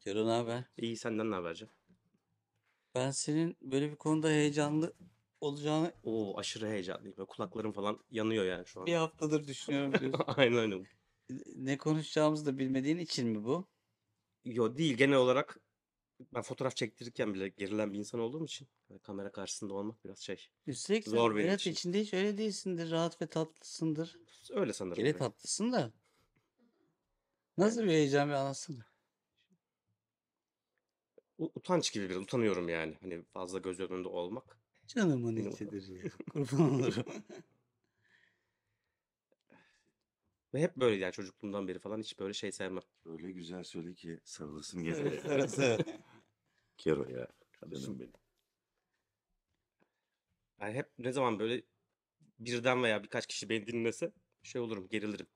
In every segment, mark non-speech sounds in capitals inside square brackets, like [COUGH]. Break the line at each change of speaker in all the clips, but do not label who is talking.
Cero ne haber?
İyi senden ne haber Can?
Ben senin böyle bir konuda heyecanlı olacağını
Oo aşırı heyecanlıyım. Böyle kulaklarım falan yanıyor yani şu an.
bir haftadır düşünüyorum biliyorsun. [LAUGHS]
Aynen öyle.
Ne konuşacağımızı da bilmediğin için mi bu?
Yo değil genel olarak ben fotoğraf çektirirken bile gerilen bir insan olduğum için kamera karşısında olmak biraz şey.
Üstelik sen
Zor benim
hayat
için.
içinde hiç öyle değilsindir. Rahat ve tatlısındır.
Öyle sanırım.
Gene tatlısın da. [LAUGHS] Nasıl bir heyecan bir anlatsana.
U- utanç gibi biraz utanıyorum yani. Hani fazla göz önünde olmak.
Canımın
Benim
içidir ya. Kurban olurum. [LAUGHS]
Ve hep böyle yani çocukluğumdan beri falan hiç böyle şey sevmem.
Öyle güzel söyle ki sarılasım geliyor.
evet, evet. [LAUGHS]
Kero ya. Canım benim.
Yani hep ne zaman böyle birden veya birkaç kişi beni dinlese şey olurum, gerilirim.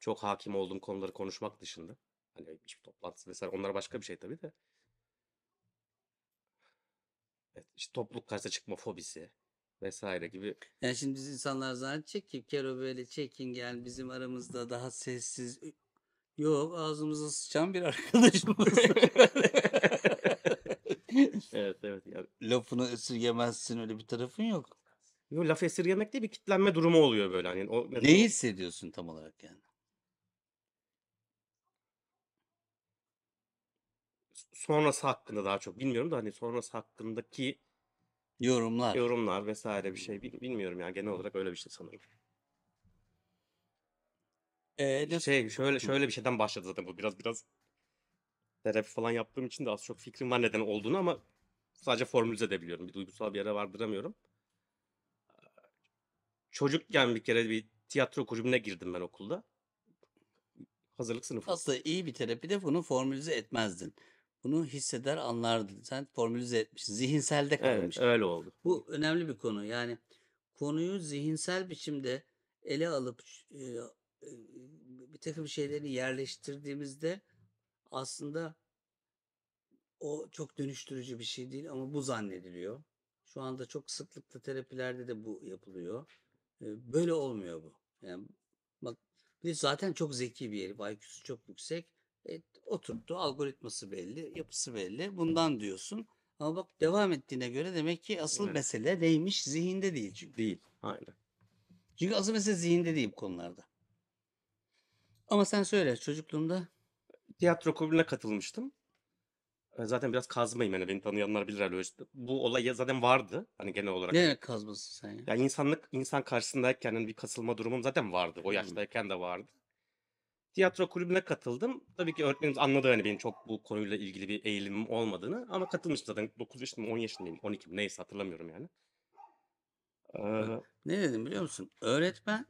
Çok hakim olduğum konuları konuşmak dışında. Hani hiçbir toplantısı vesaire onlar başka bir şey tabii de. İşte topluluk karşısına çıkma fobisi vesaire gibi.
Yani şimdi biz insanlar zannedecek ki Kero böyle çekingen bizim aramızda daha sessiz. Yok ağzımıza sıçan bir [LAUGHS] arkadaşımız. [LAUGHS]
Evet evet. Yani,
Lafını esirgemezsin öyle bir tarafın yok.
yo, laf esirgemek değil bir kitlenme durumu oluyor böyle. Hani o, mesela
Ne hissediyorsun tam olarak yani?
Sonrası hakkında daha çok bilmiyorum da hani sonrası hakkındaki
Yorumlar.
yorumlar vesaire bir şey bil- bilmiyorum yani genel olarak öyle bir şey sanırım.
Ee,
Şey şöyle şöyle bir şeyden başladı zaten bu biraz biraz terapi falan yaptığım için de az çok fikrim var neden olduğunu ama sadece formülize edebiliyorum. Bir duygusal bir yere vardıramıyorum. Çocukken bir kere bir tiyatro kulübüne girdim ben okulda. Hazırlık sınıfı.
Aslında iyi bir terapide bunu formülize etmezdin. Bunu hisseder anlardın. Sen formülize etmişsin. Zihinselde kalmış.
Evet öyle oldu.
Bu önemli bir konu. Yani konuyu zihinsel biçimde ele alıp e, e, bir takım şeyleri yerleştirdiğimizde aslında o çok dönüştürücü bir şey değil ama bu zannediliyor. Şu anda çok sıklıkla terapilerde de bu yapılıyor. E, Böyle olmuyor bu. Yani bak bir zaten çok zeki bir herif. IQ'su çok yüksek. E, oturttu. Algoritması belli. Yapısı belli. Bundan diyorsun. Ama bak devam ettiğine göre demek ki asıl
Evet.
mesele neymiş? Zihinde değil çünkü.
Değil. Aynen.
Çünkü asıl mesele zihinde değil bu konularda. Ama sen söyle çocukluğunda
Tiyatro kulübüne katılmıştım. E, Zaten biraz kazmayım yani beni tanıyanlar bilir herhalde. İşte bu olay zaten vardı. Hani genel olarak.
ne demek kazması sen ya?
Ya insanlık insan karşısındayken hani bir kasılma durumum zaten vardı. O
Hmm.
yaştayken de vardı. Tiyatro kulübüne katıldım. Tabii ki öğretmenimiz anladı hani benim çok bu konuyla ilgili bir eğilimim olmadığını ama katılmıştım zaten 9 yaşındayım 10 yaşındayım 12 mi neyse hatırlamıyorum yani. Ee,
Ne dedim biliyor musun? Öğretmen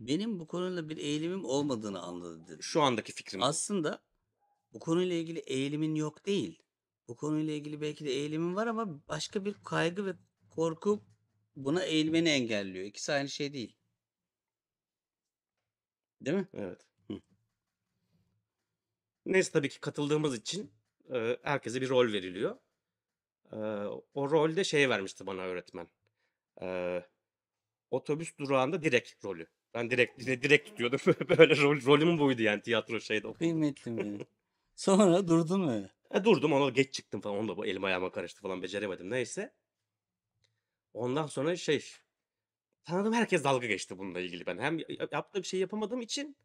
benim bu konuyla bir eğilimim olmadığını anladı dedi.
şu andaki fikrim bu.
Aslında bu konuyla ilgili eğilimin yok değil. Bu konuyla ilgili belki de eğilimin var ama başka bir kaygı ve korku buna eğilmeni engelliyor. İkisi aynı şey değil. Değil mi?
Evet. Neyse tabii ki katıldığımız için e, herkese bir rol veriliyor. E, o rolde şey vermişti bana öğretmen. E, otobüs durağında direkt rolü. Ben direkt direkt, tutuyordum. [LAUGHS] Böyle rol, rolüm buydu yani tiyatro şeyde.
Kıymetli benim. Sonra durdun mu?
E, durdum ona geç çıktım falan. Onda bu elim ayağıma karıştı falan beceremedim. Neyse. Ondan sonra şey tanıdığım herkes dalga geçti bununla ilgili ben. Hem yaptığım şeyi yapamadığım için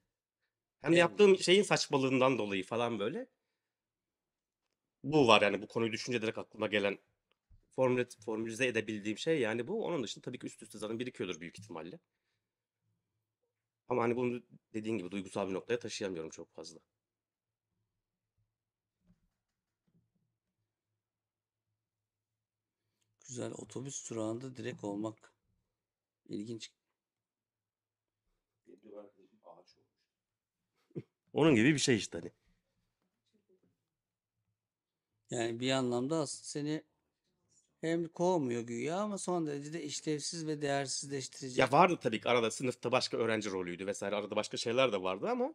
hem de yaptığım şeyin saçmalığından dolayı falan böyle. Bu var yani bu konuyu düşünce direkt aklıma gelen formüle, formülize edebildiğim şey yani bu. Onun dışında tabii ki üst üste zaten birikiyordur büyük ihtimalle. Ama hani bunu dediğin gibi duygusal bir noktaya taşıyamıyorum çok fazla.
Güzel otobüs durağında direkt olmak ilginç.
Onun gibi bir şey işte hani.
Yani bir anlamda seni hem kovmuyor güya ama son derece de işlevsiz ve değersizleştirecek.
Ya vardı tabii ki arada sınıfta başka öğrenci rolüydü vesaire arada başka şeyler de vardı ama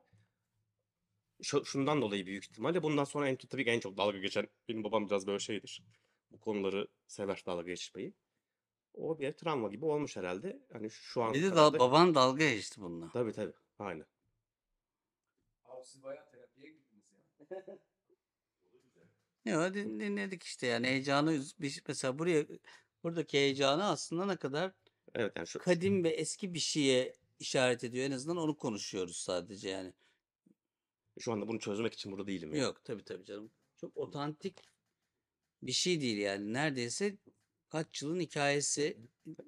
şu, şundan dolayı büyük ihtimalle bundan sonra en tabii ki en çok dalga geçen benim babam biraz böyle şeydir. Bu konuları sever dalga geçmeyi. O bir travma gibi olmuş herhalde. Hani şu an
Bir de dal- baban dalga geçti bununla.
Tabii tabii. Aynen.
Siz bayağı terapiye gittiniz ya.
Yo, [LAUGHS] din- dinledik işte yani heyecanı bir- mesela buraya buradaki heyecanı aslında ne kadar
Evet yani şu
kadim ve eski bir şeye işaret ediyor. En azından onu konuşuyoruz sadece yani.
şu anda bunu çözmek için burada değilim yani.
Yok tabii tabii canım. Çok otantik bir şey değil yani. Neredeyse kaç yılın hikayesi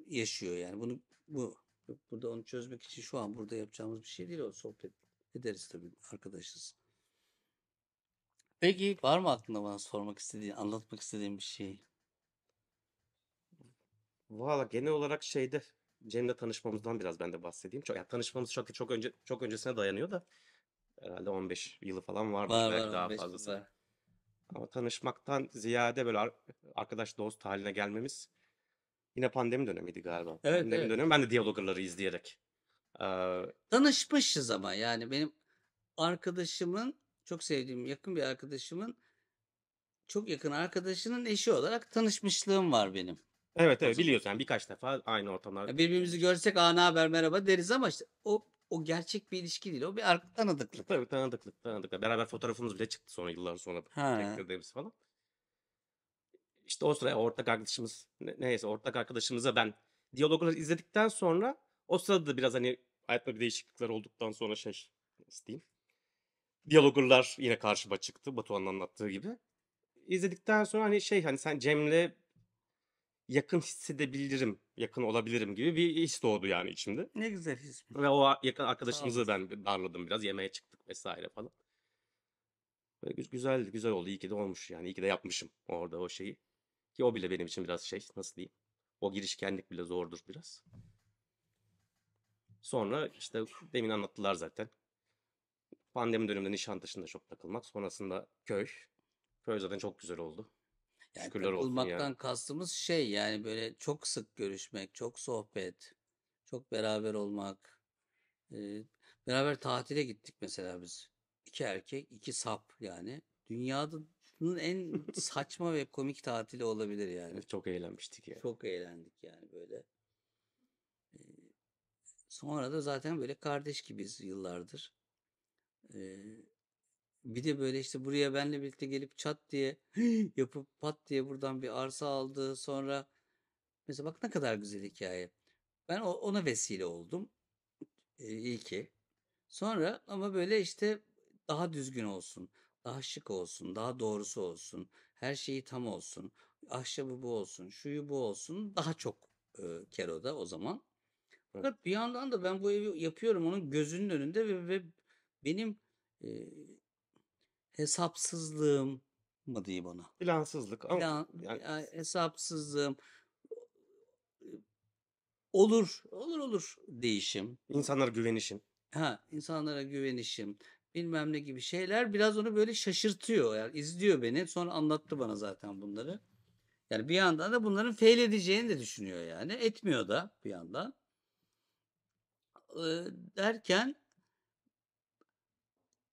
yaşıyor yani. Bunu bu yok burada onu çözmek için şu an burada yapacağımız bir şey değil o sohbet ederiz tabii arkadaşız. Peki var mı aklında bana sormak istediğin, anlatmak istediğin bir şey?
Valla genel olarak şeyde Cem'le tanışmamızdan biraz ben de bahsedeyim. Çok, yani tanışmamız çok çok önce çok öncesine dayanıyor da herhalde 15 yılı falan vardır
Var
belki
var
daha
15
fazlası.
var.
Ama tanışmaktan ziyade böyle ar- arkadaş dost haline gelmemiz yine pandemi dönemiydi galiba.
Evet,
Pandemi
evet.
dönemi ben de diyalogları izleyerek. Ee,
Tanışmışız ama yani benim arkadaşımın çok sevdiğim yakın bir arkadaşımın çok yakın arkadaşının eşi olarak tanışmışlığım var benim.
evet evet biliyorsun yani birkaç defa aynı ortamlarda.
Birbirimizi görsek aa ne haber merhaba deriz ama işte o o gerçek bir ilişki değil. O bir tanıdıklık.
Tabii tanıdıklık tanıdıklık. Beraber fotoğrafımız bile çıktı sonra yıllar sonra çektirdiğimiz falan. İşte o sıra ortak arkadaşımız ne- neyse ortak arkadaşımıza ben diyalogları izledikten sonra o sırada da biraz hani hayatta bir değişiklikler olduktan sonra şey nasıl diyeyim. Diyaloglar yine karşıma çıktı Batuhan'ın anlattığı gibi. İzledikten sonra hani şey hani sen Cem'le yakın hissedebilirim, yakın olabilirim gibi bir his doğdu yani içimde.
Ne güzel his.
Ve o yakın arkadaşımızı ben darladım biraz. Yemeğe çıktık vesaire falan. Böyle gü- güzeldi, güzel oldu. İyi ki de olmuş yani. İyi ki de yapmışım orada o şeyi. Ki o bile benim için biraz şey, nasıl diyeyim. O girişkenlik bile zordur biraz. Sonra işte demin anlattılar zaten. Pandemi döneminde Nişantaşı'nda çok takılmak. Sonrasında köy. Köy zaten çok güzel oldu.
Yani
Şükürler olsun
takılmaktan
yani.
kastımız şey yani böyle çok sık görüşmek, çok sohbet, çok beraber olmak. Ee, beraber tatile gittik mesela biz. İki erkek, iki sap yani. Dünyanın en [LAUGHS] saçma ve komik tatili olabilir yani.
Çok eğlenmiştik yani.
Çok eğlendik yani böyle. Sonra da zaten böyle kardeş gibiyiz yıllardır. Ee, bir de böyle işte buraya benle birlikte gelip çat diye [GASPS] yapıp pat diye buradan bir arsa aldı. Sonra mesela bak ne kadar güzel hikaye. Ben ona vesile oldum. Ee, iyi ki. Sonra ama böyle işte daha düzgün olsun, daha şık olsun, daha doğrusu olsun, her şeyi tam olsun, ahşabı bu olsun, şuyu bu olsun, daha çok e, Kero'da o zaman. Fakat bir yandan da ben bu evi yapıyorum onun gözünün önünde ve, ve benim e, hesapsızlığım mı diyeyim ona?
Plansızlık ama
Plan,
yani
ya hesapsızlığım olur, olur olur değişim.
insanlara güvenişin.
Ha, insanlara güvenişim, bilmem ne gibi şeyler biraz onu böyle şaşırtıyor. Yani izliyor beni. Sonra anlattı bana zaten bunları. Yani bir yandan da bunların fail edeceğini de düşünüyor yani. Etmiyor da bir yandan. Derken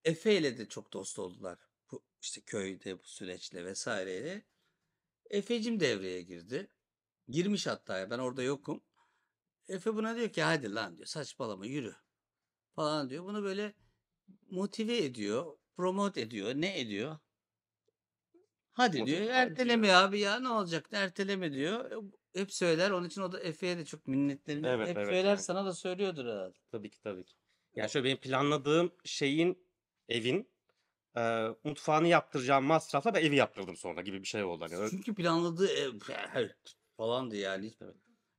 Efe ile de çok dost oldular. Bu işte köyde bu süreçle vesaireyle. Efe'cim devreye girdi. Girmiş hatta ya ben orada yokum. Efe buna diyor ki hadi lan diyor saçmalama yürü falan diyor. Bunu böyle motive ediyor, promote ediyor. Ne ediyor? Hadi
Motive-
diyor. Erteleme abi ya ne olacak? Erteleme diyor. Hep söyler. Onun için o da Efe'ye de çok minnetlerini
Evet,
hep
evet,
söyler.
evet.
Sana da söylüyordur herhalde.
Tabii ki tabii ki. Yani şöyle benim planladığım şeyin evin e, mutfağını yaptıracağım masrafla ben evi yaptırdım sonra gibi bir şey oldu. Öyle-
Çünkü planladığı ev falandı yani.
Evet.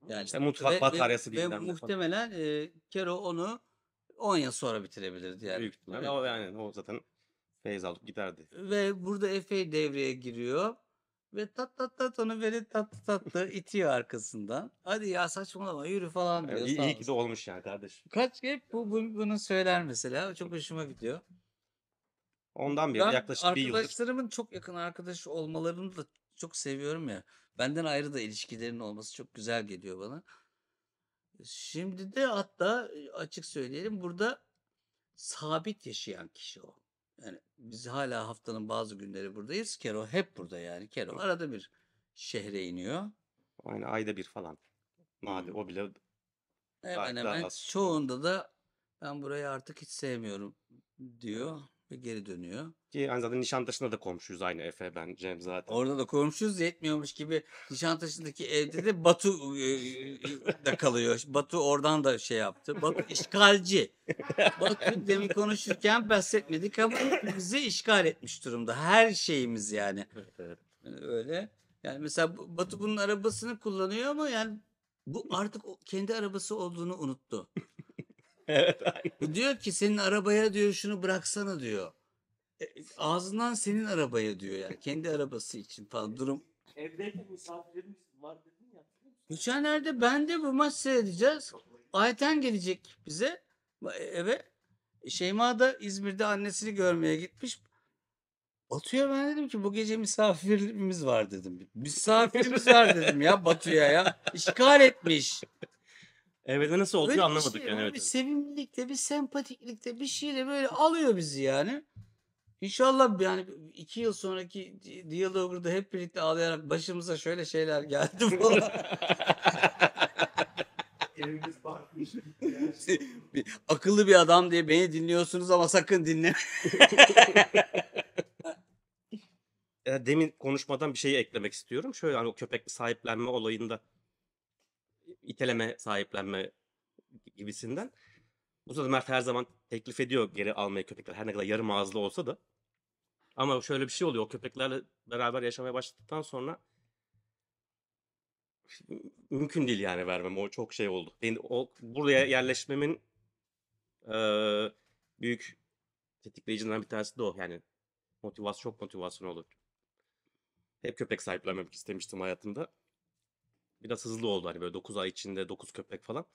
Yani
İşte mutfak bataryası
ve,
bilmem ne falan.
muhtemelen e, Kero onu 10 yıl sonra bitirebilirdi yani.
Büyük ihtimalle
Evet.
o yani o zaten feyz alıp giderdi.
Ve burada Efe devreye giriyor. Ve tat tat tat onu böyle tatlı tatlı itiyor arkasından. Hadi ya saçmalama yürü falan diyor.
Yani iyi, ki de olmuş yani kardeşim.
Kaç hep bu, bu- bunu söyler mesela. Çok hoşuma gidiyor.
Ondan beri
Ben
yaklaşık bir yıldır.
arkadaşlarımın çok yakın arkadaş olmalarını da çok seviyorum ya. Benden ayrı da ilişkilerin olması çok güzel geliyor bana. Şimdi de hatta e, açık söyleyelim burada sabit yaşayan kişi o. Yani biz hala haftanın bazı günleri buradayız. Kero hep burada yani. Kero arada bir şehre iniyor.
Aynı ayda bir falan. Nadir o bile
Hemen
daha
hemen
az.
çoğunda da ben burayı artık hiç sevmiyorum diyor. Ve geri dönüyor.
Ki aynı zamanda Nişantaşı'nda da komşuyuz aynı Efe ben Cem zaten.
Orada da komşuyuz yetmiyormuş gibi Nişantaşı'ndaki evde de Batu e, e, da kalıyor. Batu oradan da şey yaptı. Batu işgalci. Batu demin konuşurken bahsetmedik ama bizi işgal etmiş durumda. Her şeyimiz yani.
Evet, evet.
Öyle. Yani mesela Batu bunun arabasını kullanıyor ama yani bu artık kendi arabası olduğunu unuttu. [LAUGHS]
Evet, aynen.
Diyor ki senin arabaya diyor şunu bıraksana diyor. E, Ağzından senin arabaya diyor yani kendi arabası için falan durum.
Evdeyken misafirlerimiz var dedin ya.
Geçenlerde ben de bu maç seyredeceğiz. Ayten gelecek bize eve. Şeyma da İzmir'de annesini görmeye gitmiş. Batu'ya ben dedim ki bu gece misafirimiz var dedim. Misafirimiz var dedim ya Batu'ya ya. İşgal etmiş.
Evet ve nasıl oluyor
bir
anlamadık
şey,
yani. Evet,
Bir
evet.
sevimlilikte, bir sempatiklikte bir şeyle böyle alıyor bizi yani. İnşallah yani iki yıl sonraki di- diyalogda hep birlikte ağlayarak başımıza şöyle şeyler geldi falan.
Evimiz bakmış. [LAUGHS]
Bir- akıllı bir adam diye beni dinliyorsunuz ama sakın dinle. [LAUGHS]
Ya demin konuşmadan bir şeyi eklemek istiyorum. Şöyle hani o köpek sahiplenme olayında iteleme sahiplenme gibisinden. Bu sırada Mert her zaman teklif ediyor geri almayı köpekler. Her ne kadar yarım ağızlı olsa da. Ama şöyle bir şey oluyor. O köpeklerle beraber yaşamaya başladıktan sonra mümkün değil yani vermem. O çok şey oldu. Benim o buraya yerleşmemin eee, büyük tetikleyicilerinden bir tanesi de o. Yani motivasyon çok motivasyon olur. Hep köpek sahiplenmek istemiştim hayatımda. Biraz hızlı oldu hani böyle 9 ay içinde 9 köpek falan.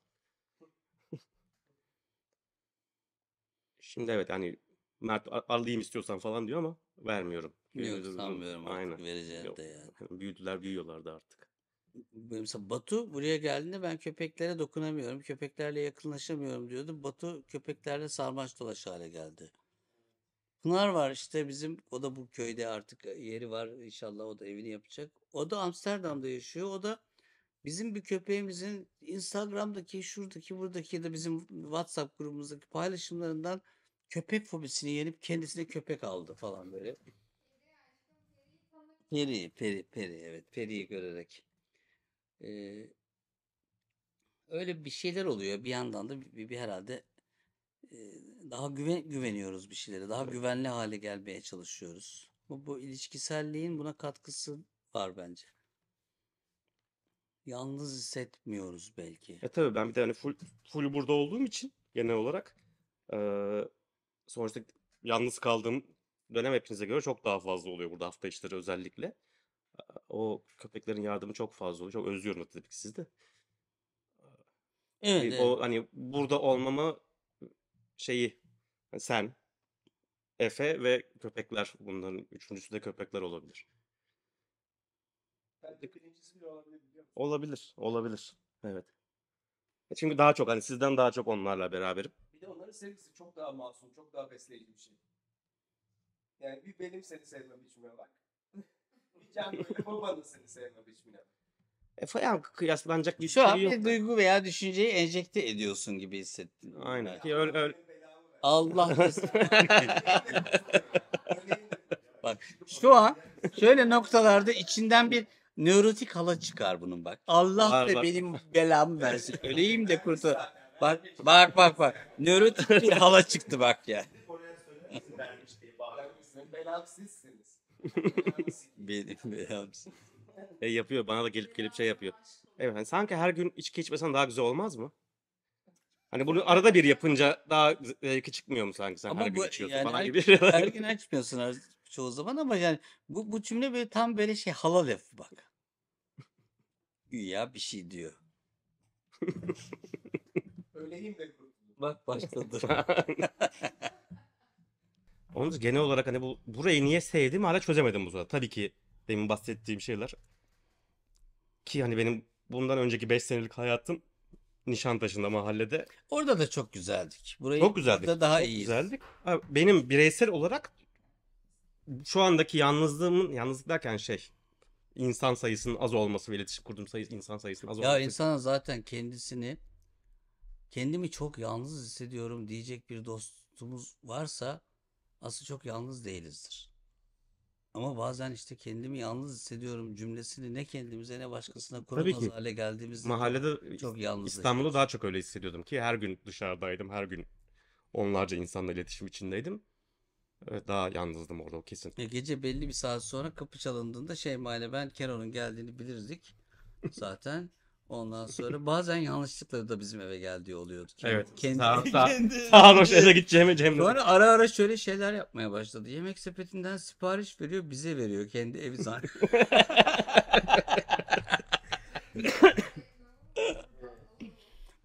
Şimdi evet hani Mert a- alayım istiyorsan falan diyor ama vermiyorum.
Yok sanmıyorum artık
Aynen. Yok.
de yani.
Büyüdüler büyüyorlardı artık.
Mesela Batu buraya geldiğinde ben köpeklere dokunamıyorum, köpeklerle yakınlaşamıyorum diyordu. Batu köpeklerle sarmaş dolaş hale geldi. Pınar var işte bizim, o da bu köyde artık yeri var. İnşallah o da evini yapacak. O da Amsterdam'da yaşıyor. O da bizim bir köpeğimizin Instagram'daki, şuradaki, buradaki ya da bizim WhatsApp grubumuzdaki paylaşımlarından köpek fobisini yenip kendisine köpek aldı falan böyle. Peri, peri, peri evet periyi görerek. Ee, öyle bir şeyler oluyor. Bir yandan da bir, bir herhalde e, daha güven, güveniyoruz bir şeylere. Daha güvenli hale gelmeye çalışıyoruz. Bu, bu ilişkiselliğin buna katkısı var bence. Yalnız hissetmiyoruz belki.
E tabii ben bir de hani full, full burada olduğum için genel olarak eee sonuçta yalnız kaldığım dönem hepinize göre çok daha fazla oluyor burada hafta içleri özellikle. O köpeklerin yardımı çok fazla oluyor. Çok özlüyorum tabii ki sizi de.
Evet, evet.
O hani burada olmama şeyi hani sen, Efe ve köpekler bunların üçüncüsü de köpekler olabilir.
Bence birincisi bile olabilir?
Olabilir, olabilir. Evet. E Çünkü daha çok hani sizden daha çok onlarla beraberim.
Bir de onların sevgisi çok daha masum, çok daha besleyici bir şey. Yani bir benim seni sevme biçimine bak. bir Can böyle [LAUGHS] babanın seni sevme biçimine bak.
Efe yani kıyaslanacak bir
Şu an
şey yok.
bir duygu veya düşünceyi enjekte ediyorsun gibi hissettim.
Aynen. Ki öyle, öyle.
Allah. [LAUGHS] Bak şu an şöyle noktalarda içinden bir nörotik hala çıkar bunun bak. Allah
Var,
da
var.
benim belamı versin. Öleyim de kurtul. Bak bak bak bak. Nörotik bir [LAUGHS] hala çıktı bak ya.
Sizin belam sizsiniz.
Benim belam.
E, yapıyor. Bana da gelip gelip şey yapıyor. Evet hani sanki her gün içki içmesen daha güzel olmaz mı? Hani bunu arada bir yapınca daha zevki çıkmıyor mu sanki sen
Ama
her gün
bu
içiyorsun
yani
falan
her,
gibi.
her [LAUGHS] gün açmıyorsun çoğu zaman ama yani bu, bu cümle böyle tam böyle şey hala lafı bak. Güya bir şey diyor.
Öyleyim de.
Bak başladı. [LAUGHS]
Onun genel olarak hani bu burayı niye sevdim hala çözemedim bu sırada. Tabii ki demin bahsettiğim şeyler. Ki hani benim bundan önceki 5 senelik hayatım Nişantaşı'nda mahallede
Orada da çok güzeldik. Burayı
Çok güzeldik.
burada daha
Çok
iyiyiz.
güzeldik. Ha, Benim bireysel olarak şu andaki yalnızlığımın, yalnızlık derken şey, insan sayısının az olması ve iletişim kurduğum sayı, insan sayısının az
Ya
olması.
insan zaten kendisini kendimi çok yalnız hissediyorum diyecek bir dostumuz varsa aslında çok yalnız değilizdir. Ama bazen işte kendimi yalnız hissediyorum cümlesini ne kendimize ne başkasına kuramaz hale geldiğimizde
Mahallede
çok yalnız
İstanbul'da daha çok öyle hissediyordum ki her gün dışarıdaydım. Her gün onlarca insanla iletişim içindeydim. Evet, daha yalnızdım orada o kesin.
Ya gece belli bir saat sonra kapı çalındığında Şeyma ile ben Kero'nun geldiğini bilirdik [LAUGHS] zaten. Ondan sonra bazen yanlışlıkla da bizim eve geldiği oluyordu. Kendi,
Evet.
Kendi,
Sağ- [LAUGHS] sağ-
kendi
Sarhoş eve gideceğimi Cem'le.
Sonra ara ara şöyle şeyler yapmaya başladı. Yemek sepetinden sipariş veriyor, bize veriyor. Kendi evi zannediyor. [LAUGHS]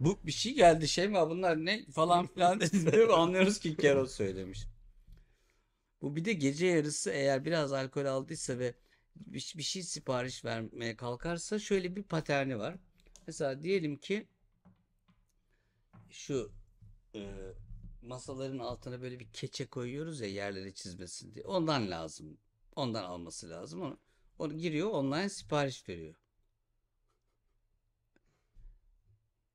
Bu bir şey geldi şey mi bunlar ne falan filan dedi. Anlıyoruz ki Kero söylemiş. Bu bir de gece yarısı eğer biraz alkol aldıysa ve bir, bir şey sipariş vermeye kalkarsa şöyle bir paterni var. Mesela diyelim ki şu e, masaların altına böyle bir keçe koyuyoruz ya yerleri çizmesin diye. Ondan lazım. Ondan alması lazım. Onu, onu giriyor online sipariş veriyor.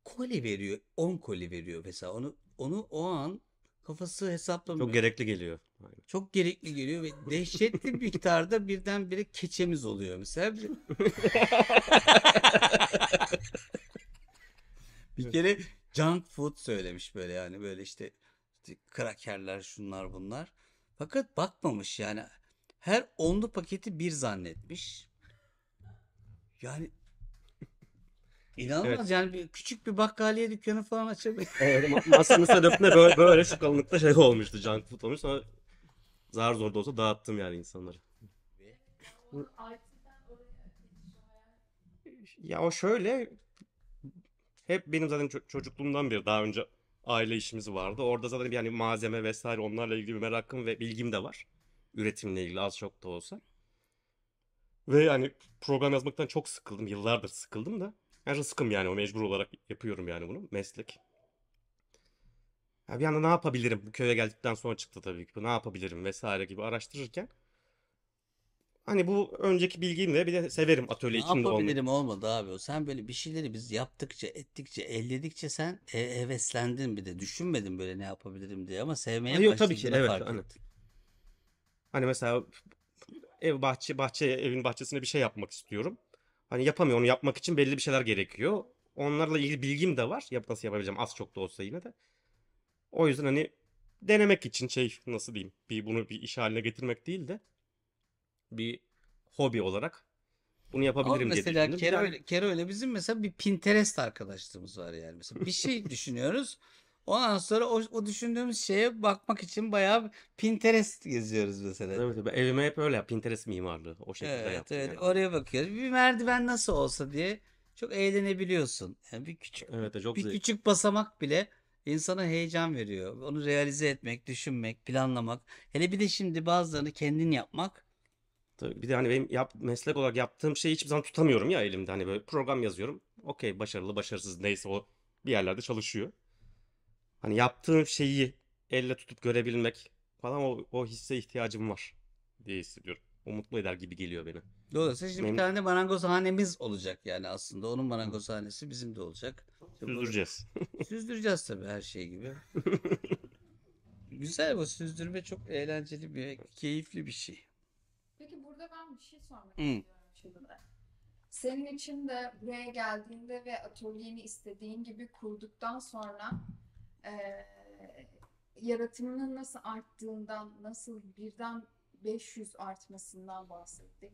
Koli veriyor. 10 koli veriyor mesela. Onu onu o an kafası hesaplamıyor.
Çok gerekli geliyor. Aynen.
Çok gerekli geliyor ve [LAUGHS] dehşetli bir miktarda birdenbire keçemiz oluyor mesela. [LAUGHS] Bir- kere junk food söylemiş böyle yani böyle işte, işte krakerler şunlar bunlar. Fakat bakmamış yani her onlu paketi bir zannetmiş. Yani inanılmaz
Evet.
yani bir, küçük bir bakkaliye dükkanı falan açabilir.
Evet, masanın üstüne böyle, böyle şu kalınlıkta şey olmuştu. Junk food olmuş. Sonra zar zor da olsa dağıttım yani insanları. Ya o şöyle hep benim zaten ço- çocukluğumdan beri daha önce aile işimiz vardı. Orada zaten bir yani malzeme vesaire onlarla ilgili bir merakım ve bilgim de var. Üretimle ilgili az çok da olsa. Ve yani program yazmaktan çok sıkıldım. Yıllardır sıkıldım da. Her sıkım yani o mecbur olarak yapıyorum yani bunu. Meslek. Ya bir anda ne yapabilirim? Bu köye geldikten sonra çıktı tabii ki. Bu Ne yapabilirim vesaire gibi araştırırken. Hani bu önceki bilgimle bir de severim atölye
Ne
içinde olmayı.
yapabilirim olmadı abi o. Sen böyle bir şeyleri biz yaptıkça, ettikçe, elledikçe sen e, heveslendin bir de. Düşünmedin böyle ne yapabilirim diye ama sevmeye
Yok, tabii ki,
başladığını
evet,
fark
hani.
ettin.
Hani mesela ev bahçe bahçeye evin bahçesine bir şey yapmak istiyorum. Hani yapamıyorum. Onu yapmak için belli bir şeyler gerekiyor. Onlarla ilgili bilgim de var. Yap nasıl yapabileceğim az çok da olsa yine de. O yüzden hani denemek için şey nasıl diyeyim bir bunu bir iş haline getirmek değil de bir hobi olarak bunu yapabilirim diye
mesela. Kero öyle, Kero öyle bizim mesela bir Pinterest arkadaşlığımız var yani. Mesela bir şey [LAUGHS] düşünüyoruz. Ondan sonra o, o düşündüğümüz şeye bakmak için bayağı Pinterest geziyoruz mesela.
Evet, evet. Evime hep öyle yap. Pinterest mimarlığı. O şekilde
Evet,
yaptım
evet.
yani.
Oraya bakıyoruz. Bir merdiven nasıl olsa diye çok eğlenebiliyorsun. Yani bir küçük
Evet, çok
bir
zevkli.
küçük basamak bile insana heyecan veriyor. Onu realize etmek, düşünmek, planlamak. Hele bir de şimdi bazılarını kendin yapmak.
Tabii bir de hani benim yap, meslek olarak yaptığım şeyi hiçbir zaman tutamıyorum ya elimde. Hani böyle program yazıyorum. Okey başarılı başarısız neyse o bir yerlerde çalışıyor. Hani yaptığım şeyi elle tutup görebilmek falan o, o hisse ihtiyacım var diye hissediyorum. O mutlu eder gibi geliyor beni.
Dolayısıyla şimdi bir
Benim-
tane de marangozhanemiz olacak yani aslında. Onun marangozhanesi bizim de olacak.
Süzdüreceğiz.
Süzdüreceğiz tabii her şey gibi. [LAUGHS] Güzel bu süzdürme çok eğlenceli bir, keyifli bir şey.
Peki burada ben bir şey sormak
Hı.
istiyorum şimdi de. Senin için de buraya geldiğinde ve atölyeni istediğin gibi kurduktan sonra eee yaratımının nasıl arttığından, nasıl birden 500 artmasından bahsettik.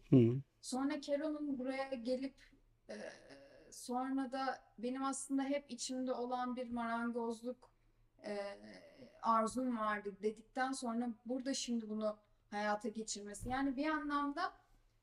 Sonra Kero'nun buraya gelip eee, sonra da benim aslında hep içimde olan bir marangozluk eee, arzum vardı dedikten sonra burada şimdi bunu hayata geçirmesi. Yani bir anlamda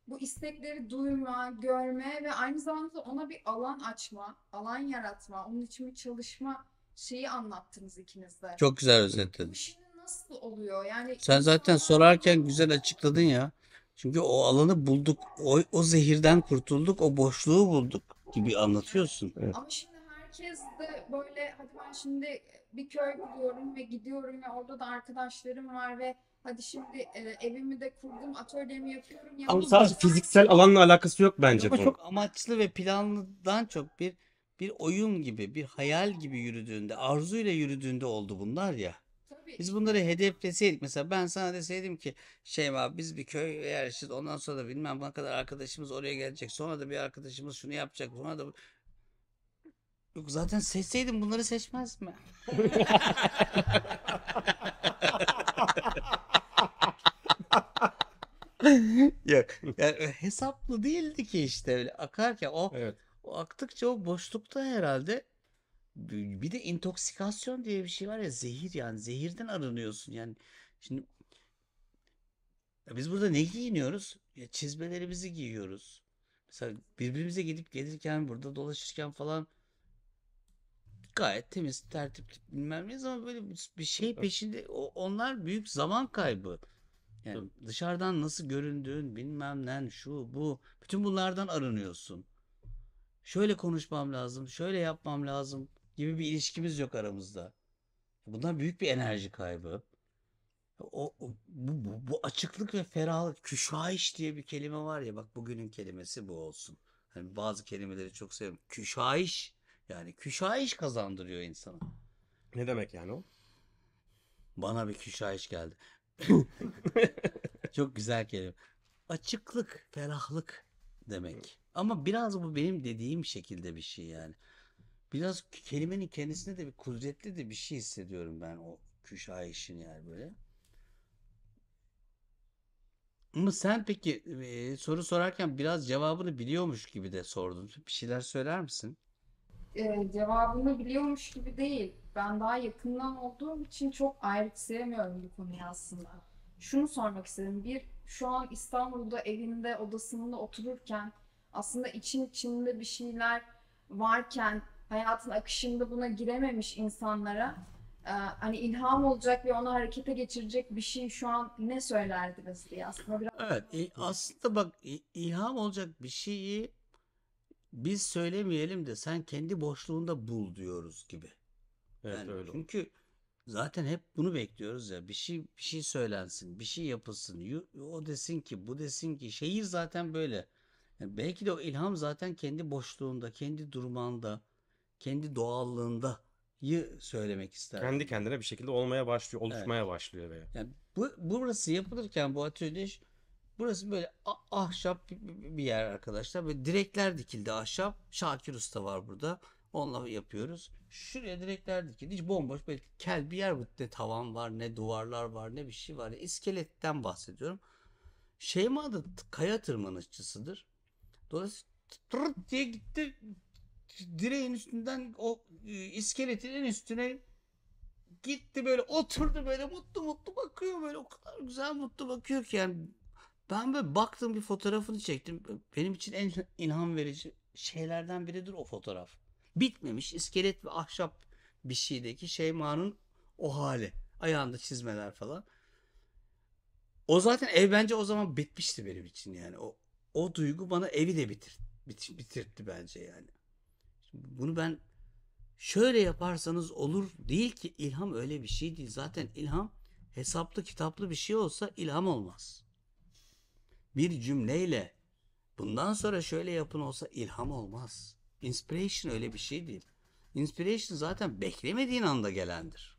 bu istekleri duyma, görme ve aynı zamanda ona bir alan açma, alan yaratma, onun için bir çalışma şeyi anlattınız ikiniz de.
Çok güzel özetledin.
Şimdi nasıl oluyor? Yani
Sen zaten sorarken güzel açıkladın ya. Çünkü o alanı bulduk, o, o zehirden kurtulduk, o boşluğu bulduk gibi anlatıyorsun.
Ama şimdi herkes de böyle hadi ben şimdi bir köy buluyorum ve gidiyorum ve orada da arkadaşlarım var ve hadi şimdi e, evimi de kurdum, atölyemi yapıyorum. Ya
Ama
bu
sadece fiziksel alanla alakası yok bence
Ama
bunun.
çok amaçlı ve planlıdan çok bir bir oyun gibi, bir hayal gibi yürüdüğünde, arzuyla yürüdüğünde oldu bunlar ya. Biz bunları hedefleseydik mesela ben sana deseydim ki Şeyma biz bir köy yerleşiriz ondan sonra da bilmem ne kadar arkadaşımız oraya gelecek sonra da bir arkadaşımız şunu yapacak sonra da Yok zaten seçseydim bunları seçmezdim ben. [LAUGHS] Yok yani hesaplı değildi ki işte öyle akarken o
Evet.
o aktıkça o boşlukta herhalde bir de intoksikasyon diye bir şey var ya zehir yani zehirden arınıyorsun yani şimdi ya biz burada ne giyiniyoruz? Ya çizmelerimizi giyiyoruz. Mesela birbirimize gidip gelirken burada dolaşırken falan gayet temiz, tertipli bilmem ne ama böyle bir şey peşinde o, onlar büyük zaman kaybı. Yani dışarıdan nasıl göründüğün bilmem ne şu bu bütün bunlardan arınıyorsun. Şöyle konuşmam lazım, şöyle yapmam lazım gibi bir ilişkimiz yok aramızda. Bunlar büyük bir enerji kaybı. O, o- bu, bu, bu açıklık ve ferahlık, küşayiş diye bir kelime var ya bak bugünün kelimesi bu olsun. Hani bazı kelimeleri çok seviyorum. Küşayiş yani küşayiş kazandırıyor insana.
Ne demek yani o?
Bana bir küşayiş geldi. [LAUGHS] Çok güzel kelime. Açıklık, ferahlık demek. Ama biraz bu benim dediğim şekilde bir şey yani. Biraz kelimenin kendisinde de bir kudretli de bir şey hissediyorum ben o küşayişin yani böyle. Ama sen peki e, soru sorarken biraz cevabını biliyormuş gibi de sordun. Bir şeyler söyler misin?
Ee, cevabını biliyormuş gibi değil. Ben daha yakından olduğum için çok ayrıntısayamıyorum bu konuyu aslında. Şunu sormak istedim. Bir, şu an İstanbul'da evinde, odasında otururken aslında için içinde bir şeyler varken hayatın akışında buna girememiş insanlara e, hani ilham olacak ve onu harekete geçirecek bir şey şu an ne söylerdiniz diye aslında biraz
Evet, i- aslında bak ilham olacak bir şeyi biz söylemeyelim de sen kendi boşluğunda bul diyoruz gibi.
Evet
Yani
öyle.
çünkü zaten hep bunu bekliyoruz ya. Bir şey bir şey söylensin, bir şey yapılsın. O desin ki, bu desin ki. Şehir zaten böyle. Yani belki de o ilham zaten kendi boşluğunda, kendi durumanda, kendi doğallığında yı söylemek ister.
Kendi kendine bir şekilde olmaya başlıyor, oluşmaya başlıyor veya.
Yani bu burası yapılırken bu atölye burası böyle ahşap bir- yer arkadaşlar. Böyle direkler dikildi ahşap. Şakir Usta var burada. Onunla yapıyoruz. Şuraya direkler dikildi. Hiç bomboş böyle kel bir yer bu. Ne tavan var, ne duvarlar var, ne bir şey var. İskeletten bahsediyorum. Şeyma da kaya tırmanışçısıdır. Dolayısıyla tırırt diye gitti direğin üstünden o e, iskeletin en üstüne gitti böyle oturdu böyle mutlu mutlu bakıyor böyle o kadar güzel mutlu bakıyor ki yani ben böyle baktım bir fotoğrafını çektim. Benim için en ilham verici şeylerden biridir o fotoğraf. Bitmemiş iskelet ve ahşap bir şeydeki Şeyma'nın o hali. Ayağında çizmeler falan. O zaten ev bence o zaman bitmişti benim için yani. O o duygu bana evi de bitir, bit- bitirtti bence yani. Bunu ben şöyle yaparsanız olur değil ki ilham öyle bir şey değil. Zaten ilham hesaplı kitaplı bir şey olsa ilham olmaz. Bir cümleyle bundan sonra şöyle yapın olsa ilham olmaz. Inspiration öyle bir şey değil. Inspiration zaten beklemediğin anda gelendir.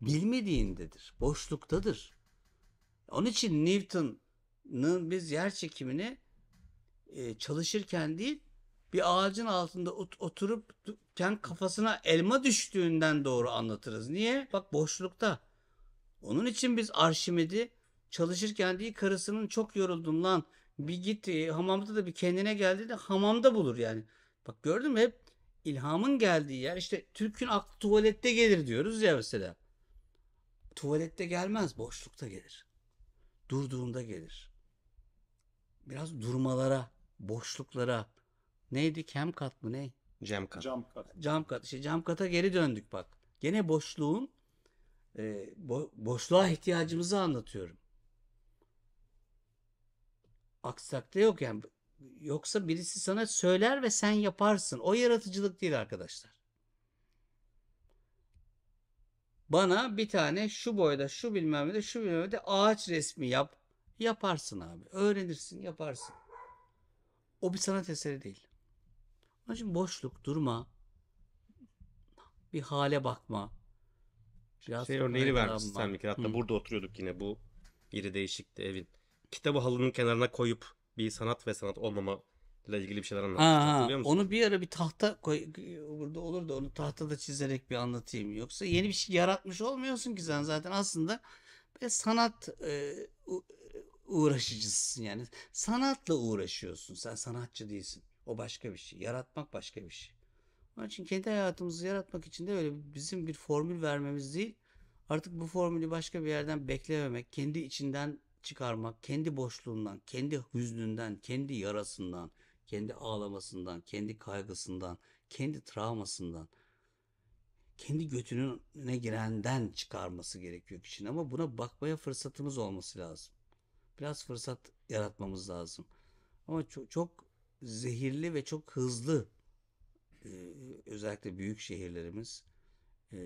Bilmediğindedir. Boşluktadır. Onun için Newton'ın biz yer çekimini e, çalışırken değil bir ağacın altında ot- oturup dururken kafasına elma düştüğünden doğru anlatırız. Niye? Bak boşlukta. Onun için biz Arşimed'i çalışırken değil karısının çok yoruldum lan bir git e, hamamda da bir kendine geldi de hamamda bulur yani. Bak gördün mü hep ilhamın geldiği yer işte Türk'ün aklı tuvalette gelir diyoruz ya mesela. Tuvalette gelmez boşlukta gelir. Durduğunda gelir. Biraz durmalara, boşluklara, neydi kem kat mı ne?
Cem kat.
Cam kat.
Cam kat. İşte cam kata geri döndük bak. Gene boşluğun e, bo- boşluğa ihtiyacımızı anlatıyorum. Takdirde yok yani. Yoksa birisi sana söyler ve sen yaparsın. O yaratıcılık değil arkadaşlar. Bana bir tane şu boyda, şu bilmem ne de, şu bilmem ne de ağaç resmi yap. Yaparsın abi. Öğrenirsin, yaparsın. O bir sanat eseri değil. Onun için boşluk, durma, bir hale bakma. Biraz
Şey örneğini vermişsin sen bir kere. Hatta
Hı.
burada oturuyorduk yine. Bu yeri değişikti evin. Kitabı halının kenarına koyup bir sanat ve sanat olmama ile ilgili bir şeyler musun?
onu bir ara bir tahta koy burada olur da onu tahtada çizerek bir anlatayım. Yoksa yeni bir şey yaratmış olmuyorsun ki sen zaten aslında böyle sanat e, u- uğraşıcısın yani. Sanatla uğraşıyorsun. Sen sanatçı değilsin. O başka bir şey. Yaratmak başka bir şey. Onun için kendi hayatımızı yaratmak için de öyle bizim bir formül vermemiz değil. Artık bu formülü başka bir yerden beklememek, kendi içinden çıkarmak, kendi boşluğundan, kendi hüznünden, kendi yarasından, kendi ağlamasından, kendi kaygısından, kendi travmasından, kendi götününe girenden çıkarması gerekiyor kişinin. Ama buna bakmaya fırsatımız olması lazım. Biraz fırsat yaratmamız lazım. Ama çok, çok zehirli ve çok hızlı e, özellikle büyük şehirlerimiz e,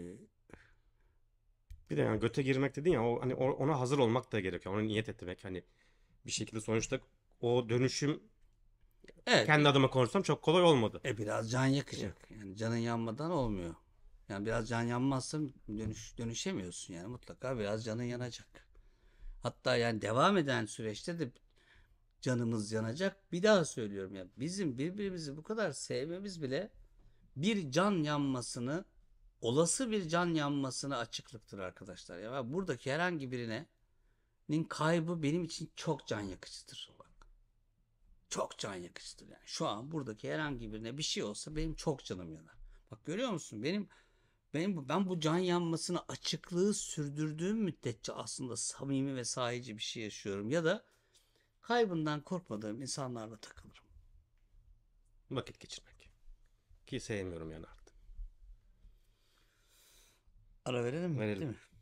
Bir de yani göte girmek dedin ya o hani ona hazır olmak da gerekiyor. Ona niyet etmek hani bir şekilde sonuçta o dönüşüm
evet
kendi adıma konuşsam çok kolay olmadı.
E biraz can yakacak. Yani canın yanmadan olmuyor. Yani biraz can yanmazsa dönüş dönüşemiyorsun yani mutlaka biraz canın yanacak. Hatta yani devam eden süreçte de canımız yanacak. Bir daha söylüyorum ya bizim birbirimizi bu kadar sevmemiz bile bir can yanmasını olası bir can yanmasına açıklıktır arkadaşlar. Ya buradaki herhangi birinin kaybı benim için çok can yakıcıdır. Bak. Çok can yakıcıdır yani. Şu an buradaki herhangi birine bir şey olsa benim çok canım yanar. Bak görüyor musun? Benim benim ben bu can yanmasına açıklığı sürdürdüğüm müddetçe aslında samimi ve sahici bir şey yaşıyorum ya da kaybından korkmadığım insanlarla takılırım.
Vakit geçirmek. Ki sevmiyorum yani artık.
Ara verelim mi?
Verelim.
Değil mi?